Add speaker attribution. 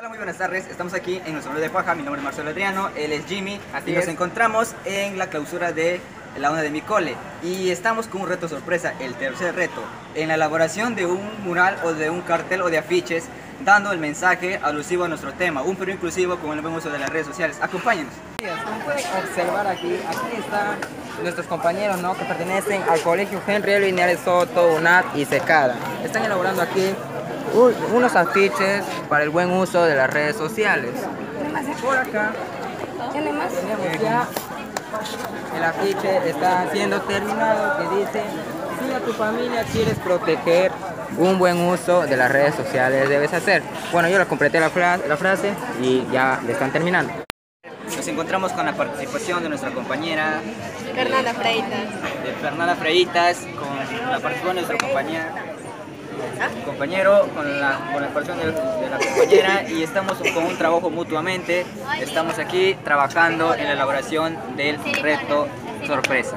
Speaker 1: Hola, muy buenas tardes. Estamos aquí en nuestro de Paja. Mi nombre es Marcelo Adriano, él es Jimmy.
Speaker 2: Así
Speaker 1: y nos
Speaker 2: es.
Speaker 1: encontramos en la clausura de la una de mi cole. Y estamos con un reto sorpresa, el tercer reto, en la elaboración de un mural o de un cartel o de afiches, dando el mensaje alusivo a nuestro tema, un Perú inclusivo el buen uso de las redes sociales. Acompáñenos.
Speaker 2: Como pueden observar aquí, aquí están nuestros compañeros ¿no? que pertenecen al Colegio Henry Linares Soto, UNAT y Secada. Están elaborando aquí un- unos afiches para el buen uso de las redes sociales. Por acá tenemos ya el afiche está siendo terminado que dice si a tu familia quieres proteger un buen uso de las redes sociales debes hacer. Bueno, yo la completé la, fra- la frase y ya le están terminando.
Speaker 1: Nos encontramos con la participación de nuestra compañera
Speaker 3: Fernanda Freitas.
Speaker 1: de Fernanda Freitas, con la participación de nuestra compañera compañero, con la, con la de, de la compañera y estamos con un trabajo mutuamente. Estamos aquí trabajando en la elaboración del reto sorpresa.